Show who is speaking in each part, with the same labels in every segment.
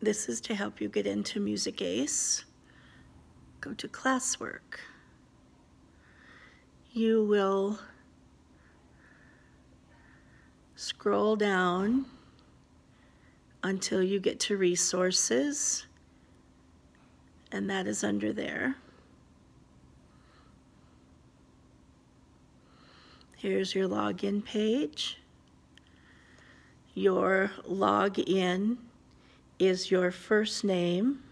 Speaker 1: this is to help you get into Music Ace. Go to classwork. You will scroll down until you get to resources and that is under there. Here's your login page. Your login is your first name,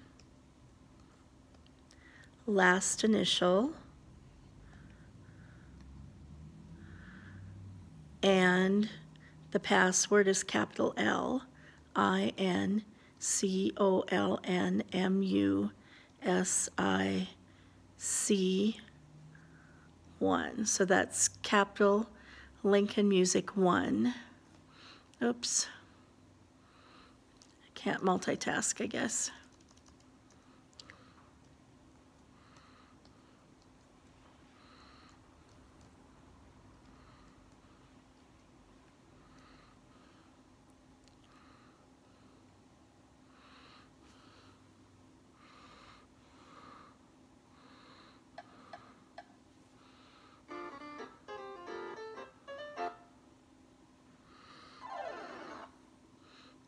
Speaker 1: last initial, and the password is capital L I N C O L N M U S I C 1. So that's capital Lincoln Music 1. Oops. Can't multitask, I guess.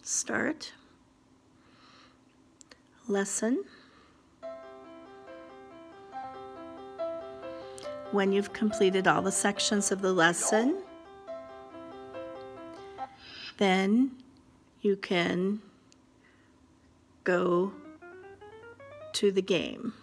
Speaker 1: start. Lesson. When you've completed all the sections of the lesson, then you can go to the game.